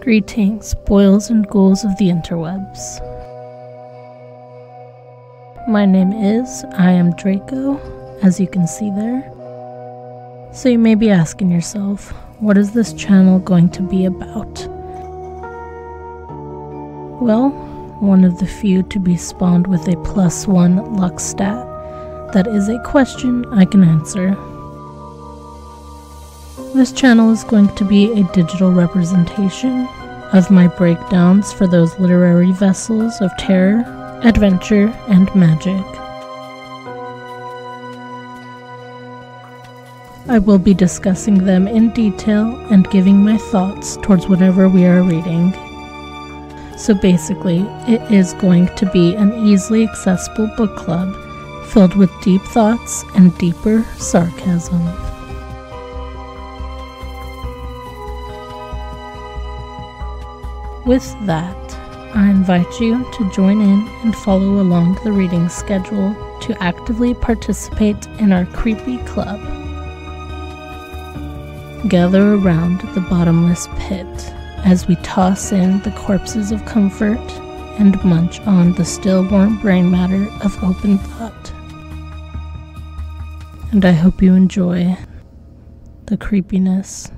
Greetings, boils and ghouls of the interwebs. My name is I.M. Draco, as you can see there. So you may be asking yourself, what is this channel going to be about? Well, one of the few to be spawned with a plus one luck stat. That is a question I can answer. This channel is going to be a digital representation of my breakdowns for those literary vessels of terror, adventure, and magic. I will be discussing them in detail and giving my thoughts towards whatever we are reading. So basically, it is going to be an easily accessible book club filled with deep thoughts and deeper sarcasm. With that, I invite you to join in and follow along the reading schedule to actively participate in our creepy club. Gather around the bottomless pit as we toss in the corpses of comfort and munch on the still warm brain matter of open thought. And I hope you enjoy the creepiness.